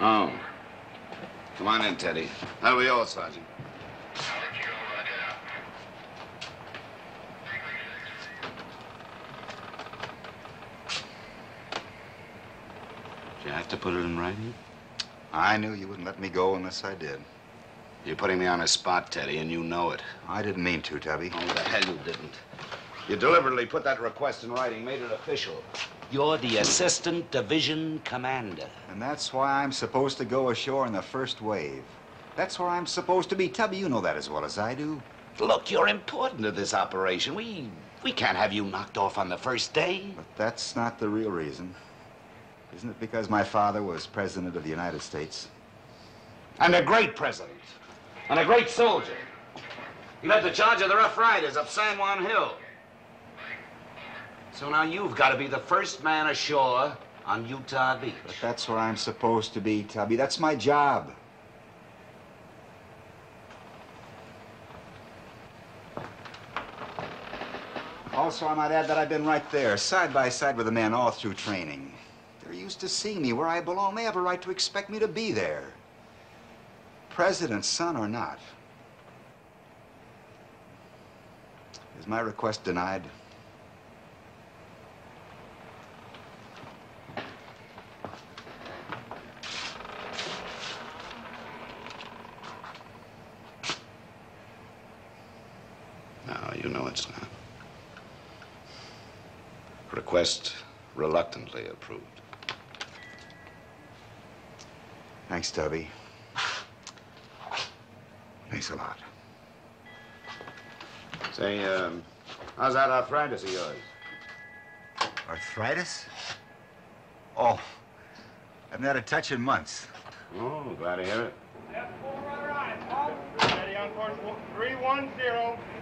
Oh. Come on in, Teddy. How are be all, Sergeant. Did you have to put it in writing? I knew you wouldn't let me go unless I did. You're putting me on a spot, Teddy, and you know it. I didn't mean to, Tubby. Oh, the hell you didn't. You deliberately put that request in writing, made it official. You're the assistant division commander. And that's why I'm supposed to go ashore in the first wave. That's where I'm supposed to be. Tubby, you know that as well as I do. Look, you're important to this operation. We we can't have you knocked off on the first day. But that's not the real reason. Isn't it because my father was president of the United States? And a great president. And a great soldier. He led the charge of the Rough Riders up San Juan Hill. So now you've got to be the first man ashore on Utah Beach. But that's where I'm supposed to be, Tubby. That's my job. Also, I might add that I've been right there, side by side with the men all through training. They're used to seeing me where I belong. They have a right to expect me to be there. President's son or not. Is my request denied? No, you know it's not. Request reluctantly approved. Thanks, Tubby. Thanks a lot. Say, um, how's that arthritis of yours? Arthritis? Oh, I haven't had a touch in months. Oh, glad to hear it. F4 runner, I, Paul. Ready on course 310.